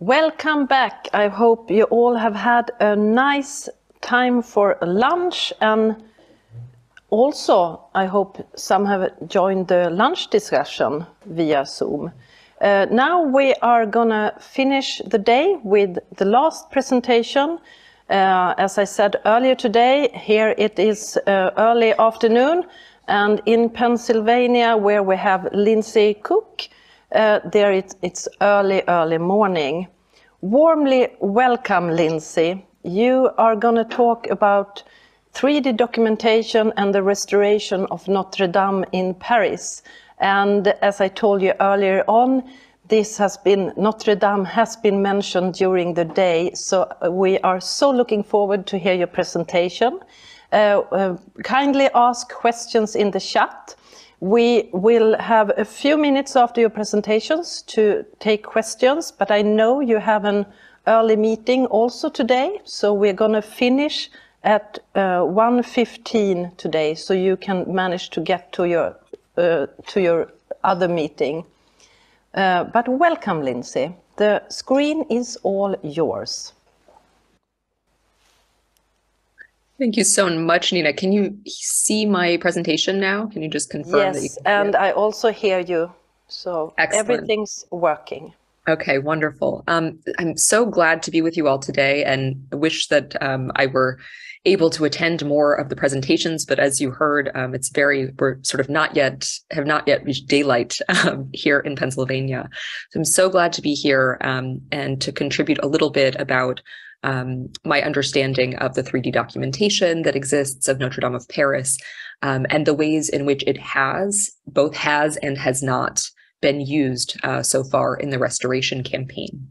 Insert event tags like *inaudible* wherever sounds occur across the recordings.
Welcome back. I hope you all have had a nice time for lunch and also I hope some have joined the lunch discussion via Zoom. Uh, now we are gonna finish the day with the last presentation. Uh, as I said earlier today, here it is uh, early afternoon and in Pennsylvania where we have Lindsay Cook, uh, there it, it's early, early morning. Warmly welcome, Lindsay. You are going to talk about 3D documentation and the restoration of Notre Dame in Paris. And as I told you earlier on, this has been, Notre Dame has been mentioned during the day, so we are so looking forward to hear your presentation. Uh, uh, kindly ask questions in the chat. We will have a few minutes after your presentations to take questions, but I know you have an early meeting also today, so we're going to finish at uh, 1.15 today, so you can manage to get to your, uh, to your other meeting. Uh, but welcome, Lindsay. The screen is all yours. Thank you so much, Nina. Can you see my presentation now? Can you just confirm yes, that you and I also hear you. So Excellent. everything's working. Okay, wonderful. Um, I'm so glad to be with you all today and wish that um, I were able to attend more of the presentations. But as you heard, um, it's very, we're sort of not yet, have not yet reached daylight *laughs* um, here in Pennsylvania. So I'm so glad to be here um, and to contribute a little bit about um, my understanding of the 3D documentation that exists of Notre Dame of Paris um, and the ways in which it has, both has and has not been used uh, so far in the restoration campaign.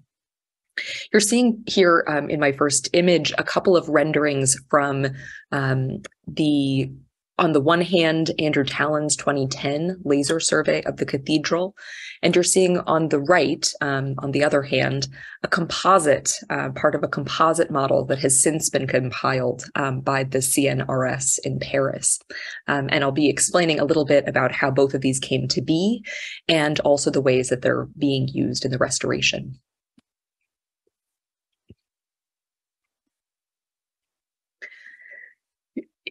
You're seeing here um, in my first image a couple of renderings from um, the on the one hand, Andrew Tallon's 2010 laser survey of the cathedral, and you're seeing on the right, um, on the other hand, a composite, uh, part of a composite model that has since been compiled um, by the CNRS in Paris. Um, and I'll be explaining a little bit about how both of these came to be and also the ways that they're being used in the restoration.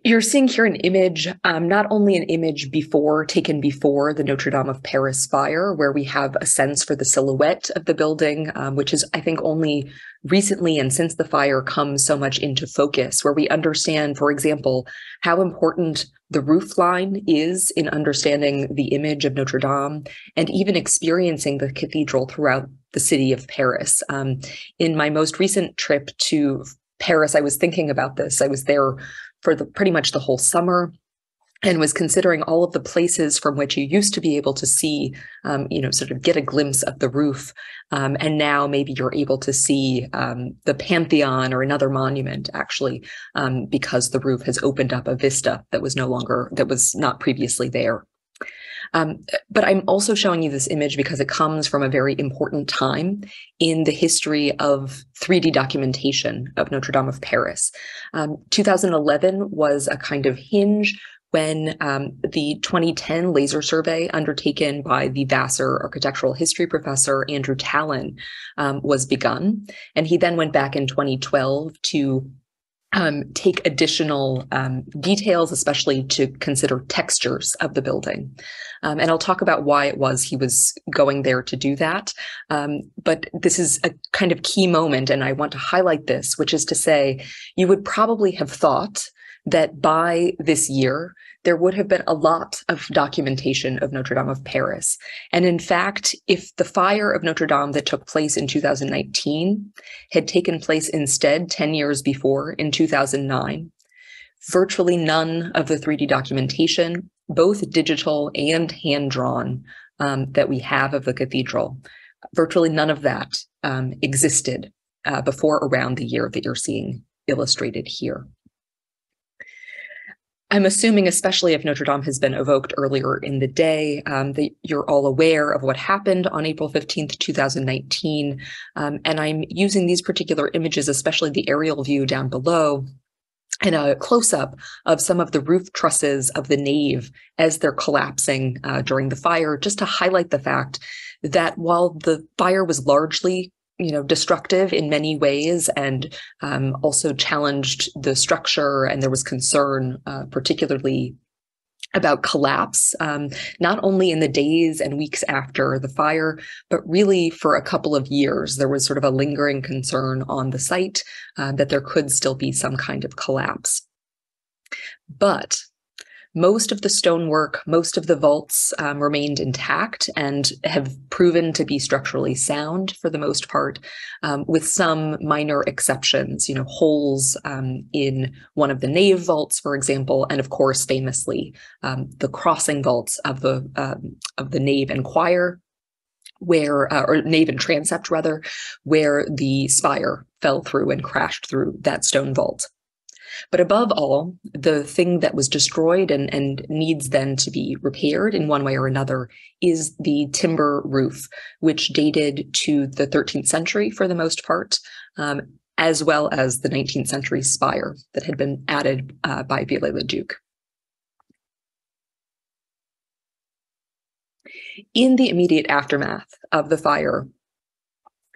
You're seeing here an image, um, not only an image before taken before the Notre Dame of Paris fire, where we have a sense for the silhouette of the building, um, which is, I think, only recently and since the fire comes so much into focus, where we understand, for example, how important the roof line is in understanding the image of Notre Dame and even experiencing the cathedral throughout the city of Paris. Um, in my most recent trip to Paris, I was thinking about this. I was there for the pretty much the whole summer and was considering all of the places from which you used to be able to see, um, you know, sort of get a glimpse of the roof. Um, and now maybe you're able to see um, the Pantheon or another monument actually, um, because the roof has opened up a vista that was no longer, that was not previously there. Um, but I'm also showing you this image because it comes from a very important time in the history of 3D documentation of Notre Dame of Paris. Um, 2011 was a kind of hinge when um, the 2010 laser survey undertaken by the Vassar architectural history professor Andrew Tallon um, was begun. And he then went back in 2012 to um, take additional um, details, especially to consider textures of the building. Um, and I'll talk about why it was he was going there to do that. Um, but this is a kind of key moment, and I want to highlight this, which is to say, you would probably have thought that by this year, there would have been a lot of documentation of Notre Dame of Paris. And in fact, if the fire of Notre Dame that took place in 2019 had taken place instead 10 years before in 2009, virtually none of the 3D documentation, both digital and hand drawn, um, that we have of the cathedral, virtually none of that um, existed uh, before around the year that you're seeing illustrated here. I'm assuming, especially if Notre Dame has been evoked earlier in the day, um, that you're all aware of what happened on April 15th, 2019. Um, and I'm using these particular images, especially the aerial view down below, and a close up of some of the roof trusses of the nave as they're collapsing uh, during the fire, just to highlight the fact that while the fire was largely you know destructive in many ways and um, also challenged the structure and there was concern uh, particularly about collapse, um, not only in the days and weeks after the fire, but really for a couple of years. There was sort of a lingering concern on the site uh, that there could still be some kind of collapse. But most of the stonework, most of the vaults um, remained intact and have proven to be structurally sound for the most part, um, with some minor exceptions, you know, holes um, in one of the nave vaults, for example, and of course, famously, um, the crossing vaults of the um, of the nave and choir, where uh, or nave and transept rather, where the spire fell through and crashed through that stone vault. But above all, the thing that was destroyed and, and needs then to be repaired in one way or another is the timber roof, which dated to the 13th century for the most part, um, as well as the 19th century spire that had been added uh, by Viollet-le-Duc. In the immediate aftermath of the fire,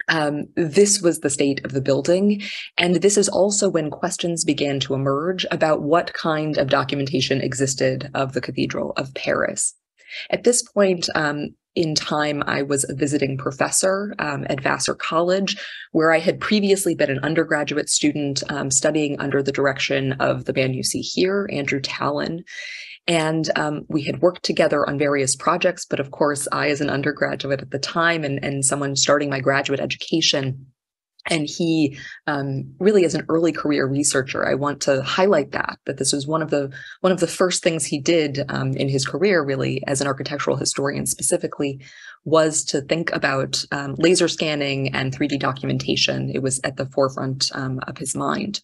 um, this was the state of the building. And this is also when questions began to emerge about what kind of documentation existed of the Cathedral of Paris. At this point, um, in time, I was a visiting professor um, at Vassar College, where I had previously been an undergraduate student um, studying under the direction of the man you see here, Andrew Tallon. And um, we had worked together on various projects. But of course, I, as an undergraduate at the time and, and someone starting my graduate education, and he um, really as an early career researcher i want to highlight that that this was one of the one of the first things he did um, in his career really as an architectural historian specifically was to think about um, laser scanning and 3d documentation it was at the forefront um, of his mind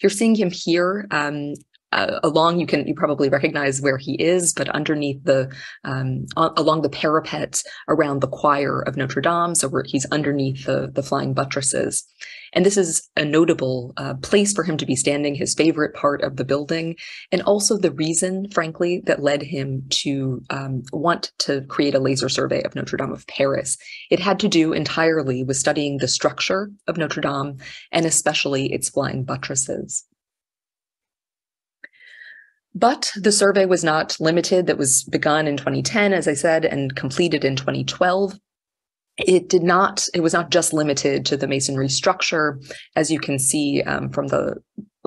you're seeing him here um, uh, along you can you probably recognize where he is but underneath the um, along the parapet around the choir of notre dame so where he's underneath the the flying buttresses. And this is a notable uh, place for him to be standing his favorite part of the building and also the reason frankly that led him to um, want to create a laser survey of notre dame of paris. It had to do entirely with studying the structure of notre dame and especially its flying buttresses but the survey was not limited, that was begun in 2010, as I said, and completed in 2012. It did not, it was not just limited to the masonry structure, as you can see um, from the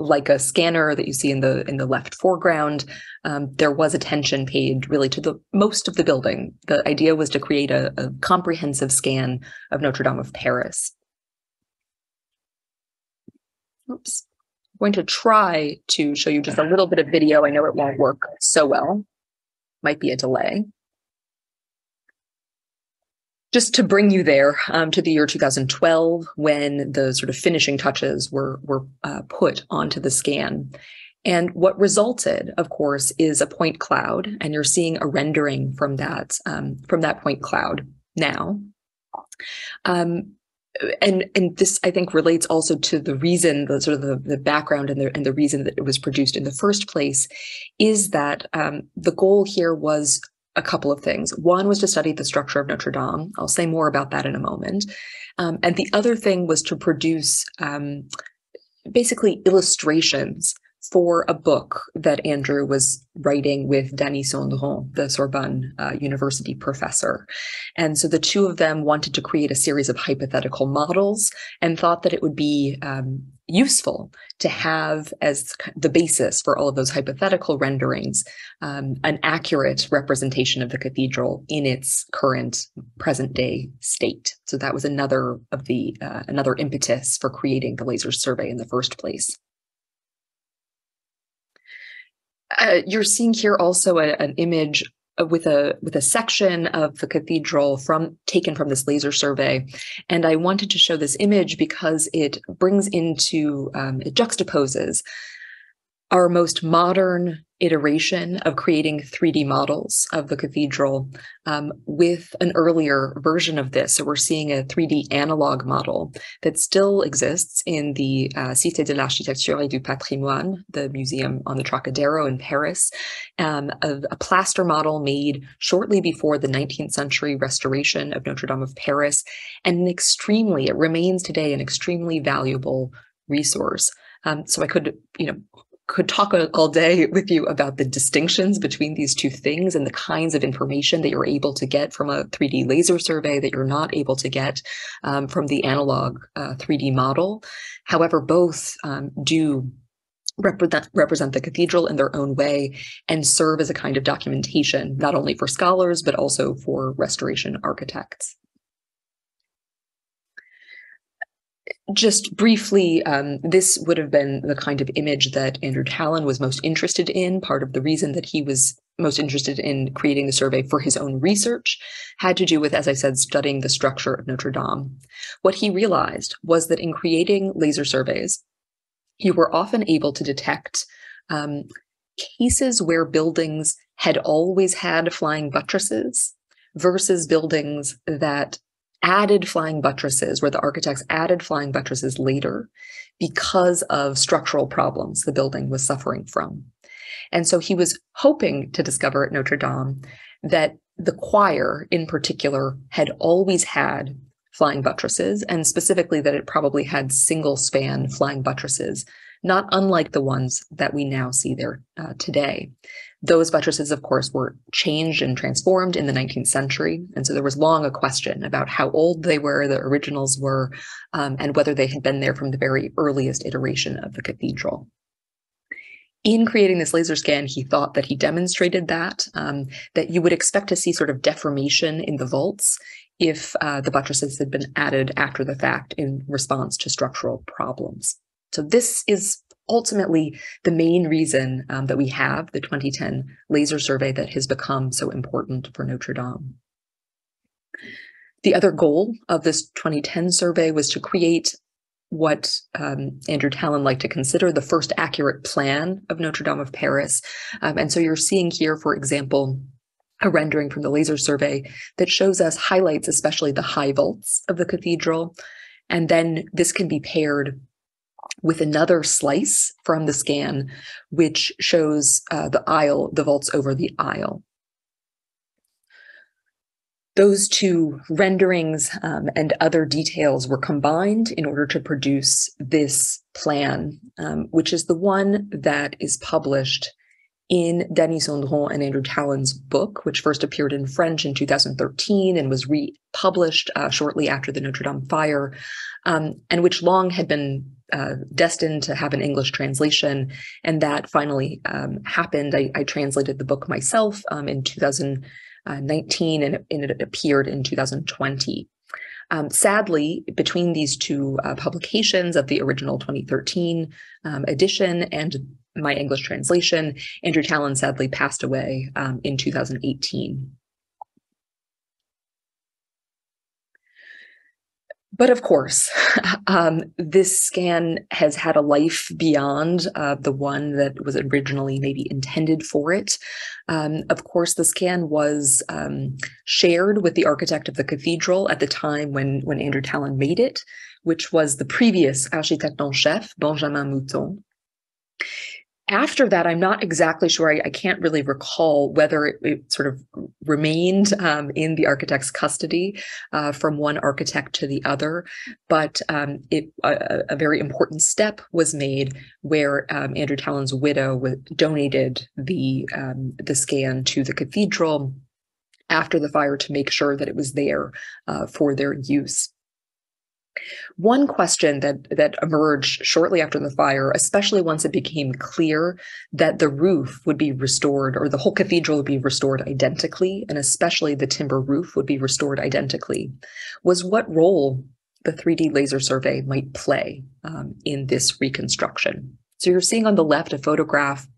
Leica scanner that you see in the in the left foreground. Um, there was attention paid really to the most of the building. The idea was to create a, a comprehensive scan of Notre Dame of Paris. Oops going to try to show you just a little bit of video. I know it won't work so well. Might be a delay. Just to bring you there um, to the year 2012, when the sort of finishing touches were were uh, put onto the scan, and what resulted, of course, is a point cloud, and you're seeing a rendering from that um, from that point cloud now. Um, and and this I think relates also to the reason, the sort of the, the background and the and the reason that it was produced in the first place, is that um, the goal here was a couple of things. One was to study the structure of Notre Dame. I'll say more about that in a moment. Um, and the other thing was to produce um, basically illustrations for a book that Andrew was writing with Dany Sandron, the Sorbonne uh, University professor. And so the two of them wanted to create a series of hypothetical models and thought that it would be um, useful to have as the basis for all of those hypothetical renderings um, an accurate representation of the cathedral in its current present day state. So that was another of the uh, another impetus for creating the laser survey in the first place. Uh, you're seeing here also a, an image with a with a section of the cathedral from taken from this laser survey. And i wanted to show this image because it brings into um, it juxtaposes our most modern iteration of creating 3D models of the cathedral um, with an earlier version of this. So we're seeing a 3D analog model that still exists in the uh, Cité de l'Architecture et du Patrimoine, the museum on the Trocadero in Paris, um, a, plaster model made shortly before the 19th century restoration of Notre Dame of Paris, and an extremely, it remains today an extremely valuable resource. Um, so I could, you know, could talk all day with you about the distinctions between these two things and the kinds of information that you're able to get from a 3D laser survey that you're not able to get um, from the analog uh, 3D model. However, both um, do represent represent the cathedral in their own way and serve as a kind of documentation, not only for scholars, but also for restoration architects. Just briefly, um, this would have been the kind of image that Andrew Tallon was most interested in. Part of the reason that he was most interested in creating the survey for his own research had to do with, as I said, studying the structure of Notre Dame. What he realized was that in creating laser surveys, you were often able to detect um, cases where buildings had always had flying buttresses versus buildings that added flying buttresses, where the architects added flying buttresses later because of structural problems the building was suffering from. And so he was hoping to discover at Notre Dame that the choir in particular had always had flying buttresses, and specifically that it probably had single span flying buttresses, not unlike the ones that we now see there uh, today. Those buttresses, of course, were changed and transformed in the 19th century. And so there was long a question about how old they were, the originals were, um, and whether they had been there from the very earliest iteration of the cathedral. In creating this laser scan, he thought that he demonstrated that, um, that you would expect to see sort of deformation in the vaults if uh, the buttresses had been added after the fact in response to structural problems. So this is ultimately the main reason um, that we have the 2010 laser survey that has become so important for Notre Dame. The other goal of this 2010 survey was to create what um, Andrew Tallon liked to consider the first accurate plan of Notre Dame of Paris. Um, and so you're seeing here, for example, a rendering from the laser survey that shows us highlights, especially the high vaults of the cathedral. And then this can be paired with another slice from the scan, which shows uh, the aisle, the vaults over the aisle. Those two renderings um, and other details were combined in order to produce this plan, um, which is the one that is published in Dany Sandron and Andrew Tallon's book, which first appeared in French in 2013 and was republished uh, shortly after the Notre Dame fire, um, and which long had been uh, destined to have an English translation. And that finally um, happened. I, I, translated the book myself um, in 2019 and it, and it, appeared in 2020. Um, sadly, between these two uh, publications of the original 2013 um, edition and my English translation, Andrew Tallon sadly passed away um, in 2018. But of course, *laughs* um, this scan has had a life beyond uh, the one that was originally maybe intended for it. Um, of course, the scan was um, shared with the architect of the cathedral at the time when, when Andrew Tallon made it, which was the previous architect en chef, Benjamin Mouton after that, I'm not exactly sure. I, I can't really recall whether it, it sort of remained um, in the architect's custody uh, from one architect to the other, but um, it, a, a, very important step was made where um, Andrew Tallon's widow donated the um, the scan to the cathedral after the fire to make sure that it was there uh, for their use. One question that that emerged shortly after the fire, especially once it became clear that the roof would be restored or the whole cathedral would be restored identically, and especially the timber roof would be restored identically, was what role the 3D laser survey might play um, in this reconstruction. So you're seeing on the left a photograph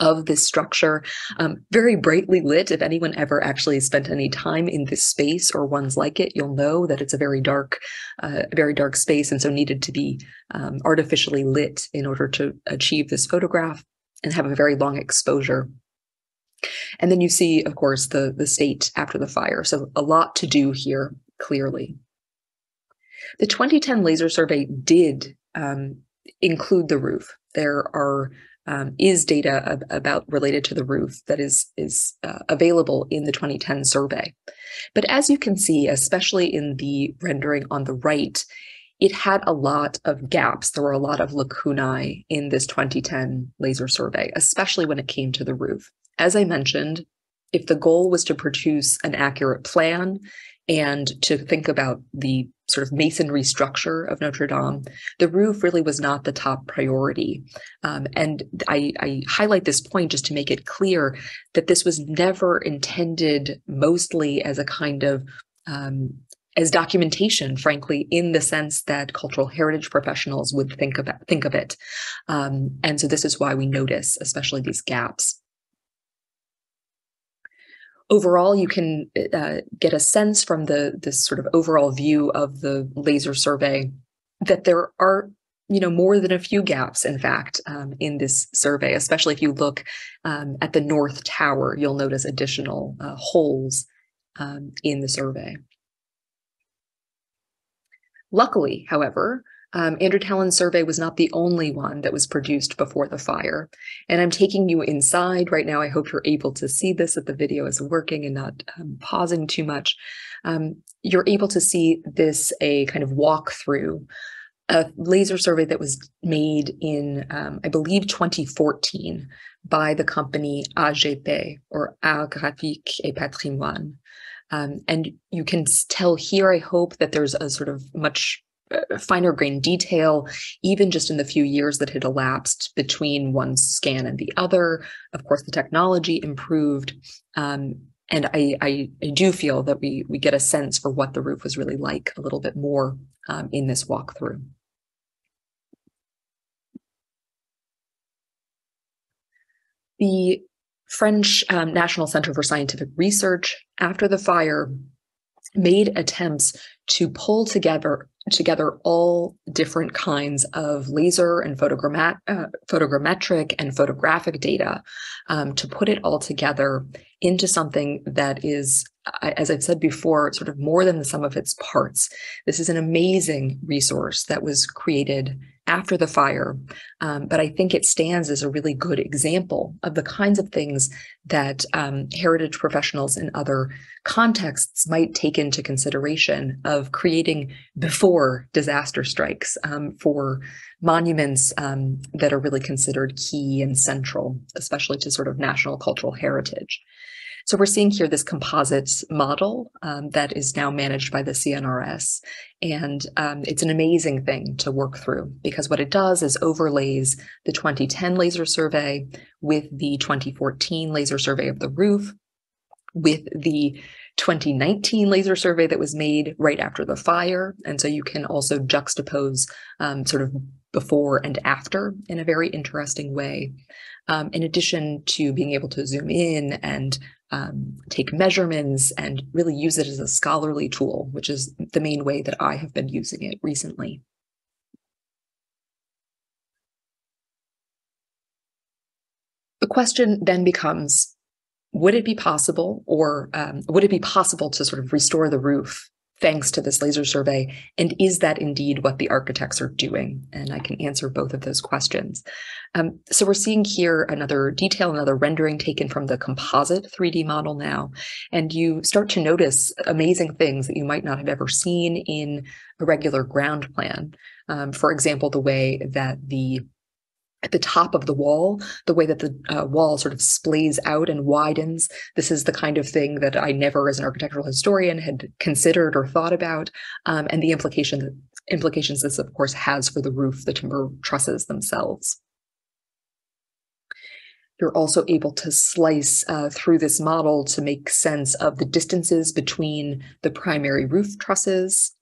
of this structure, um, very brightly lit. If anyone ever actually spent any time in this space or ones like it, you'll know that it's a very dark, uh, very dark space, and so needed to be um, artificially lit in order to achieve this photograph. and have a very long exposure. And then you see, of course, the, the state after the fire. So a lot to do here, clearly. The 2010 laser survey did um, include the roof. There are um, is data ab- about related to the roof that is is uh, available in the 2010 survey. But as you can see, especially in the rendering on the right, it had a lot of gaps. There were a lot of lacunae in this 2010 laser survey, especially when it came to the roof. As I mentioned, if the goal was to produce an accurate plan and to think about the sort of masonry structure of Notre Dame, the roof really was not the top priority. Um, and I, I, highlight this point just to make it clear that this was never intended mostly as a kind of um, as documentation, frankly, in the sense that cultural heritage professionals would think of think of it. Um, and so this is why we notice, especially these gaps overall, you can uh, get a sense from the this sort of overall view of the laser survey that there are you know more than a few gaps in fact um, in this survey especially if you look um, at the north tower you'll notice additional uh, holes um, in the survey. Luckily however um, Andrew Tallon's survey was not the only one that was produced before the fire. And I'm taking you inside right now. I hope you're able to see this, that the video is working and not um, pausing too much. Um, you're able to see this, a kind of walkthrough, a laser survey that was made in, um, I believe, 2014 by the company AGP or Art Graphique et Patrimoine. Um, and you can tell here, I hope, that there's a sort of much finer grain detail, even just in the few years that had elapsed between one scan and the other. Of course, the technology improved. Um, and I, I, I, do feel that we, we get a sense for what the roof was really like a little bit more um, in this walkthrough. The French um, National Center for Scientific Research, after the fire, made attempts to pull together together all different kinds of laser and uh, photogrammetric and photographic data um, to put it all together into something that is, as I've said before, sort of more than the sum of its parts. This is an amazing resource that was created after the fire, um, but I think it stands as a really good example of the kinds of things that um, heritage professionals in other contexts might take into consideration of creating before disaster strikes um, for monuments um, that are really considered key and central, especially to sort of national cultural heritage. So we're seeing here this composite model um, that is now managed by the CNRS. And um, it's an amazing thing to work through because what it does is overlays the 2010 laser survey with the 2014 laser survey of the roof, with the 2019 laser survey that was made right after the fire. And so you can also juxtapose um, sort of before and after in a very interesting way. Um, in addition to being able to zoom in and um, take measurements and really use it as a scholarly tool, which is the main way that I have been using it recently. The question then becomes, would it be possible or um, would it be possible to sort of restore the roof thanks to this laser survey? And is that indeed what the architects are doing? And I can answer both of those questions. Um, so we're seeing here another detail, another rendering taken from the composite 3D model now. And you start to notice amazing things that you might not have ever seen in a regular ground plan. Um, for example, the way that the at the top of the wall, the way that the uh, wall sort of splays out and widens. This is the kind of thing that I never, as an architectural historian, had considered or thought about, um, and the implication, implications this, of course, has for the roof, the timber trusses themselves. You're also able to slice uh, through this model to make sense of the distances between the primary roof trusses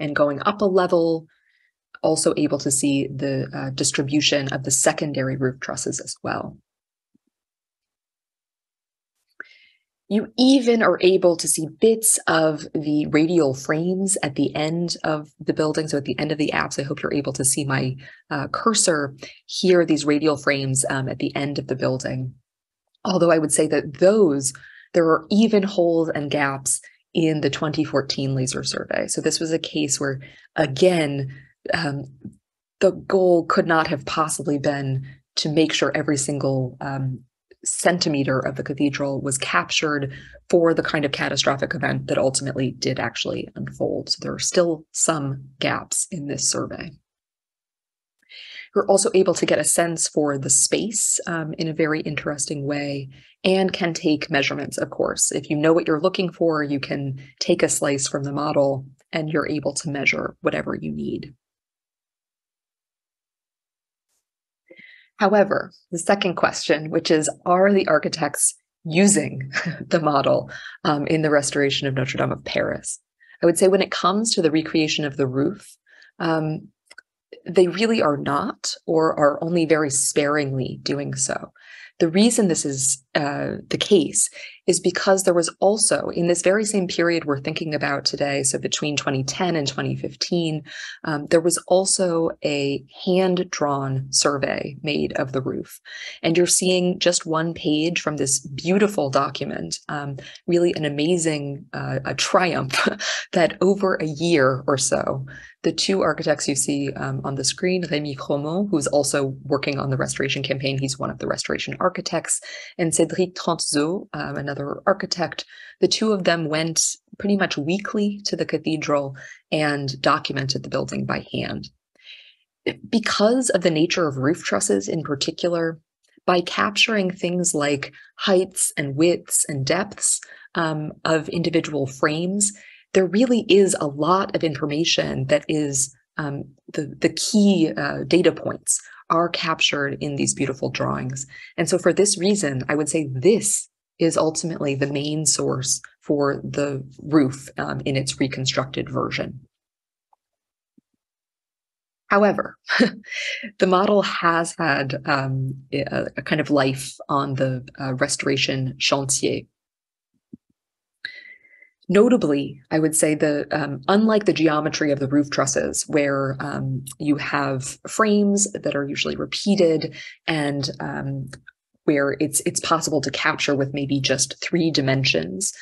and going up a level, also able to see the uh, distribution of the secondary roof trusses as well. You even are able to see bits of the radial frames at the end of the building. So at the end of the apse, I hope you're able to see my uh, cursor here, these radial frames um, at the end of the building. Although I would say that those, there are even holes and gaps in the 2014 laser survey. So this was a case where, again, um, the goal could not have possibly been to make sure every single um, centimeter of the cathedral was captured for the kind of catastrophic event that ultimately did actually unfold. So there are still some gaps in this survey. You're also able to get a sense for the space um, in a very interesting way and can take measurements, of course. If you know what you're looking for, you can take a slice from the model and you're able to measure whatever you need. However, the second question, which is Are the architects using *laughs* the model um, in the restoration of Notre Dame of Paris? I would say when it comes to the recreation of the roof, um, they really are not, or are only very sparingly doing so. The reason this is uh, the case is because there was also, in this very same period we're thinking about today, so between 2010 and 2015, um, there was also a hand drawn survey made of the roof. And you're seeing just one page from this beautiful document, um, really an amazing uh, a triumph *laughs* that over a year or so, the two architects you see um, on the screen, Rémi Fromont, who's also working on the restoration campaign, he's one of the restoration architects, and Cédric Trentesaux, um, another architect. The two of them went pretty much weekly to the cathedral and documented the building by hand. Because of the nature of roof trusses in particular, by capturing things like heights and widths and depths um, of individual frames, there really is a lot of information that is um, the, the key uh, data points are captured in these beautiful drawings. And so for this reason, I would say this is ultimately the main source for the roof um, in its reconstructed version. However, *laughs* the model has had um, a, a, kind of life on the uh, restoration chantier Notably, I would say the um, unlike the geometry of the roof trusses, where um, you have frames that are usually repeated and um, where it's it's possible to capture with maybe just three dimensions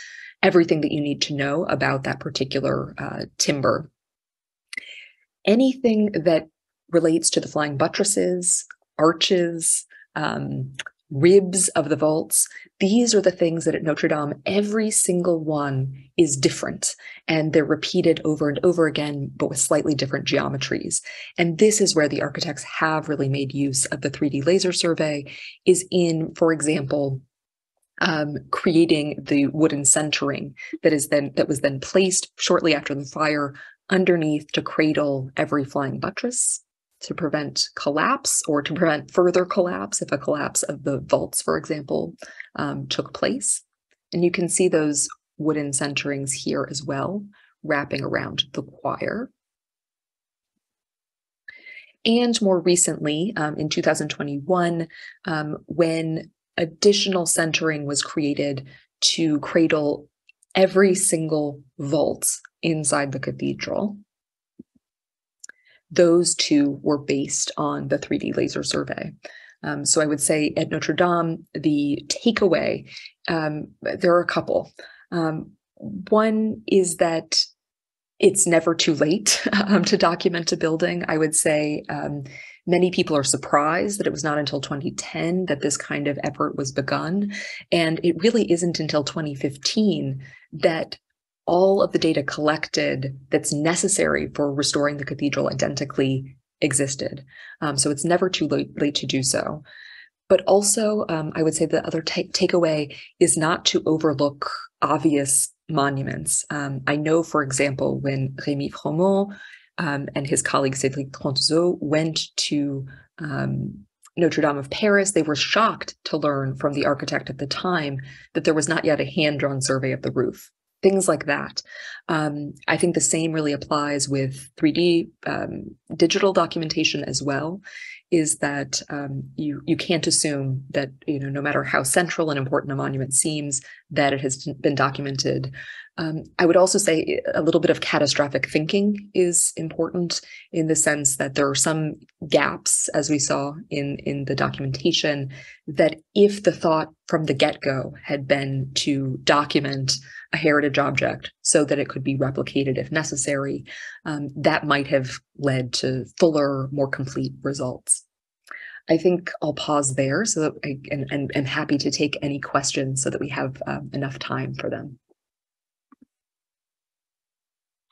everything that you need to know about that particular uh, timber. Anything that relates to the flying buttresses, arches, um, ribs of the vaults. These are the things that at Notre Dame, every single one is different and they're repeated over and over again, but with slightly different geometries. And this is where the architects have really made use of the 3D laser survey is in, for example, um, creating the wooden centering that is then that was then placed shortly after the fire underneath to cradle every flying buttress to prevent collapse or to prevent further collapse if a collapse of the vaults, for example, um, took place. And you can see those wooden centerings here as well, wrapping around the choir. And more recently, um, in 2021, um, when additional centering was created to cradle every single vault inside the cathedral those two were based on the 3D laser survey. Um, so I would say at Notre Dame, the takeaway, um, there are a couple. Um, one is that it's never too late *laughs* um, to document a building. I would say um, many people are surprised that it was not until 2010 that this kind of effort was begun. And it really isn't until 2015 that all of the data collected that's necessary for restoring the cathedral identically existed. Um, so it's never too late, to do so. But also, um, I would say the other takeaway is not to overlook obvious monuments. Um, I know, for example, when Rémi Fromont um, and his colleague Cédric Trentesaux went to um, Notre Dame of Paris, they were shocked to learn from the architect at the time that there was not yet a hand-drawn survey of the roof things like that. Um, I think the same really applies with 3D um, digital documentation as well. is that um, you you can't assume that you know no matter how central and important a monument seems that it has been documented. Um, I would also say a little bit of catastrophic thinking is important in the sense that there are some gaps, as we saw in in the documentation, that if the thought from the get go had been to document a heritage object so that it could be replicated if necessary, um, that might have led to fuller, more complete results. I think I'll pause there so that I and, and am happy to take any questions so that we have um, enough time for them.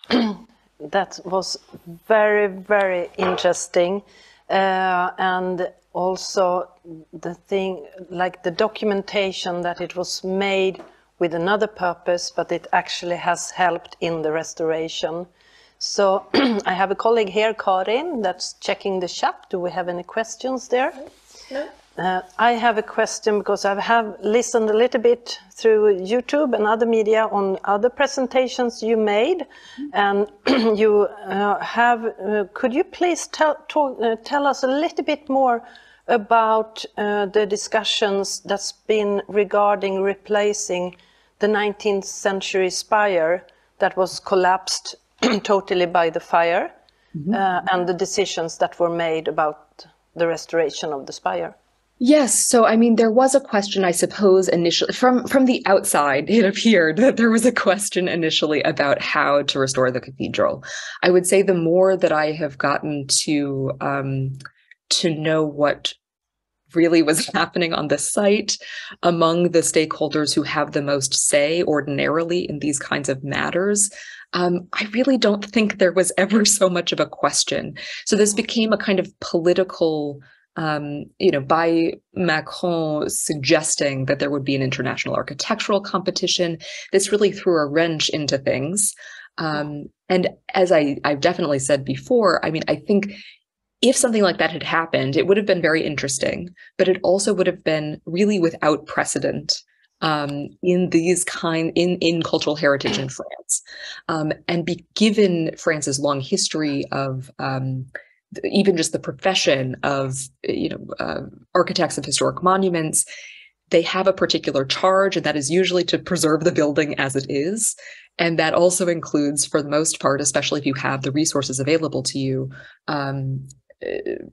*clears throat* that was very, very interesting. Uh, and also the thing, like the documentation that it was made with another purpose, but it actually has helped in the restoration. So *clears throat* I have a colleague here, Karin, that's checking the chat. Do we have any questions there? No. Uh, I have a question because I have listened a little bit through YouTube and other media on other presentations you made, mm -hmm. and *clears throat* you uh, have. Uh, could you please tell talk, uh, tell us a little bit more about uh, the discussions that's been regarding replacing the 19th century spire that was collapsed *clears throat* totally by the fire, mm -hmm. and the decisions that were made about the restoration of the spire? Yes. So, I mean, there was a question, I suppose, initially from from the outside, it appeared that there was a question initially about how to restore the cathedral. I would say the more that I have gotten to um, to know what really was *laughs* happening on the site among the stakeholders who have the most say ordinarily in these kinds of matters. Um, I really don't think there was *laughs* ever so much of a question. So this became a kind of political um, you know, by Macron suggesting that there would be an international architectural competition, this really threw a wrench into things. Um, and as I, I've definitely said before, I mean, I think if something like that had happened, it would have been very interesting, but it also would have been really without precedent um, in these kind in in cultural heritage in France, um, and be given France's long history of um, even just the profession of you know uh, architects of historic monuments they have a particular charge and that is usually to preserve the building as it is. And that also includes for the most part especially if you have the resources available to you um,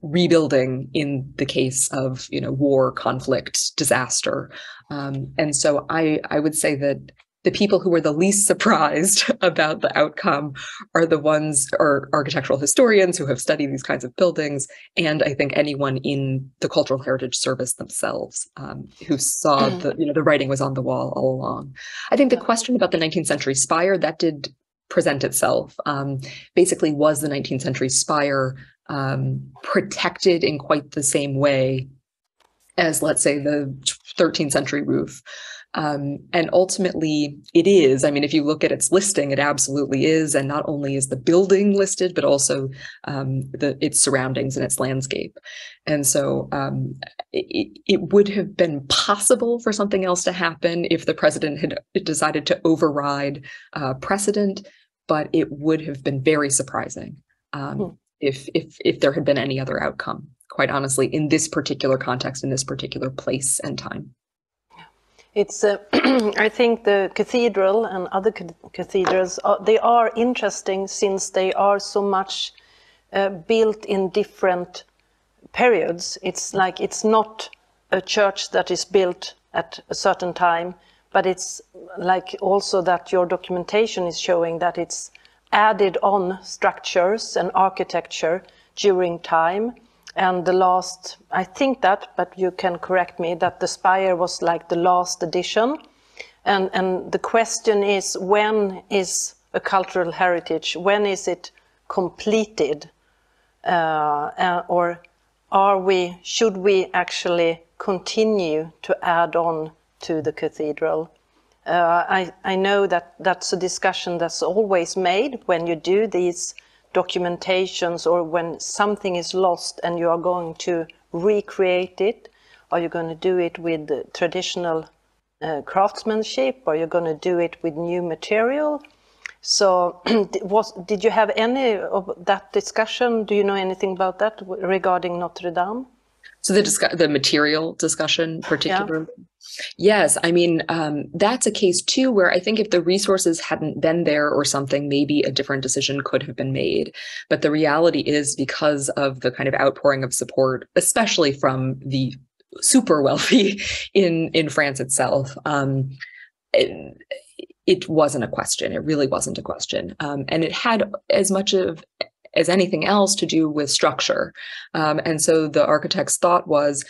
rebuilding in the case of you know war conflict disaster. Um, and so i i would say that the people who were the least *laughs* surprised about the outcome are the ones are architectural historians who have studied these kinds of buildings and i think anyone in the cultural heritage service themselves um, who saw mm. the you know the writing was on the wall all along. I think the question about the 19th century spire that did present itself. Um, basically was the 19th century spire um, protected in quite the same way as let's say the 13th century roof um, and ultimately, it is. I mean, if you look at its listing, it absolutely is. And not only is the building listed, but also um, the its surroundings and its landscape. And so um, it, it would have been possible for something else to happen if the president had decided to override uh, precedent, but it would have been very surprising um, hmm. If if if there had been any other outcome. Quite honestly, in this particular context, in this particular place and time. It's, uh, *clears throat* I think the cathedral and other cathedrals, are, they are interesting since they are so much uh, built in different periods. It's like it's not a church that is built at a certain time, but it's like also that your documentation is showing that it's added on structures and architecture during time and the last, I think that, but you can correct me, that the Spire was like the last edition. And, and the question is, when is a cultural heritage, when is it completed? Uh, uh, or are we, should we actually continue to add on to the cathedral? Uh, I, I know that that's a discussion that's always made when you do these documentations or when something is lost and you are going to recreate it? Are you going to do it with traditional uh, craftsmanship? Are you going to do it with new material? So, *clears throat* was did you have any of that discussion? Do you know anything about that regarding Notre Dame? So the discuss the material discussion, particularly. Yeah. Yes, I mean um, that's a case too where I think if the resources hadn't been there or something, maybe a different decision could have been made. But the reality is because of the kind of outpouring of support, especially from the super wealthy *laughs* in in France itself. Um, it, it, wasn't a question. It really wasn't a question, um, and it had as much of as anything else to do with structure. Um, and so the architect's thought was,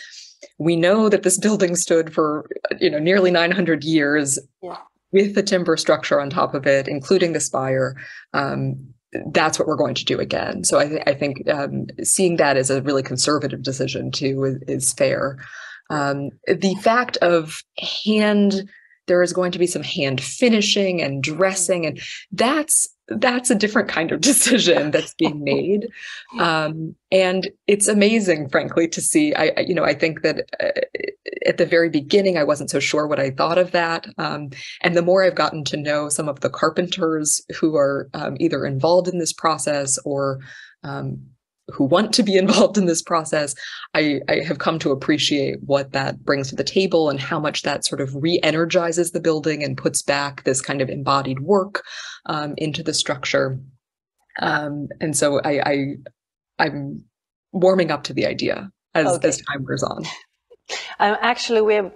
we know that this *laughs* building stood for you know nearly 900 years yeah. with the timber structure on top of it, including the spire. Um, that's what we're going to do again. So I, th- I think um, seeing that as a really conservative decision too is, is fair. Um, the fact of hand, there is going to be some hand finishing and dressing, and that's that's a different kind of decision that's *laughs* being made. Um, and it's amazing frankly to see i you know i think that uh, at the very beginning i wasn't so sure what i thought of that. Um, and the more i've gotten to know some of the carpenters who are um, either involved in this process or um, who want to be *laughs* involved in this process, I, I, have come to appreciate what that brings to the table and how much that sort of re-energizes the building and puts back this kind of embodied work um, into the structure. Um, and so I, I am warming up to the idea as, okay. as time goes on. *laughs* Um, actually, we have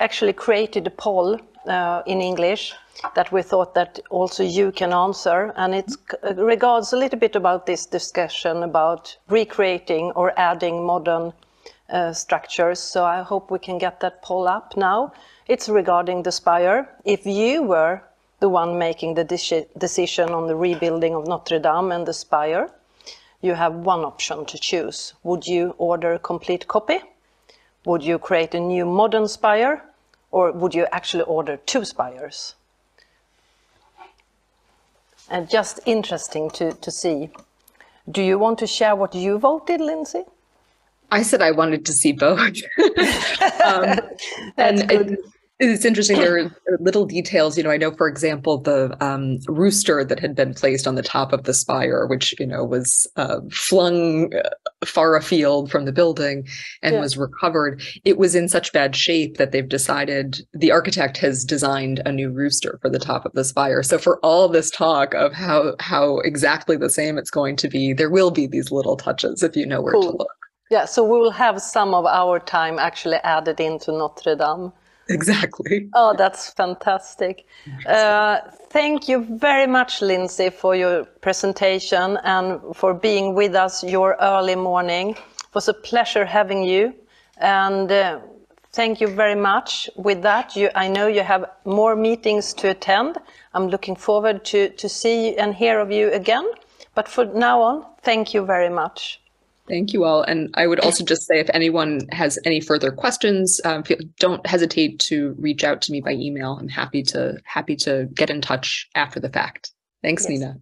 actually created a poll uh, in English that we thought that also you can answer. And it regards a little bit about this discussion about recreating or adding modern uh, structures. So I hope we can get that poll up now. It's regarding the spire. If you were the one making the decision on the rebuilding of Notre Dame and the spire, you have one option to choose. Would you order a complete copy? Would you create a new modern spire? Or would you actually order two spires? And just interesting to, to see. Do you want to share what you voted, Lindsay? I said I wanted to see both. *laughs* um, *laughs* and it's interesting. There are little details. You know, I know, for example, the um, rooster that had been placed on the top of the spire, which you know was uh, flung uh, far afield from the building and yeah. was recovered. It was in such bad shape that they've decided the architect has designed a new rooster for the top of the spire. So for all this talk of how how exactly the same it's going to be, there will be these little touches if you know where cool. to look. Yeah, so we will have some of our time actually added into Notre Dame. Exactly. Oh, that's fantastic. Uh, thank you very much, Lindsay, for your presentation and for being with us your early morning. It was a pleasure having you. And uh, thank you very much. With that, you, I know you have more meetings to attend. I'm looking forward to, to see and hear of you again. But for now on, thank you very much. Thank you all. And I would also just say if anyone has any further questions, um, feel, don't hesitate to reach out to me by email. I'm happy to happy to get in touch after the fact. Thanks, yes. Nina.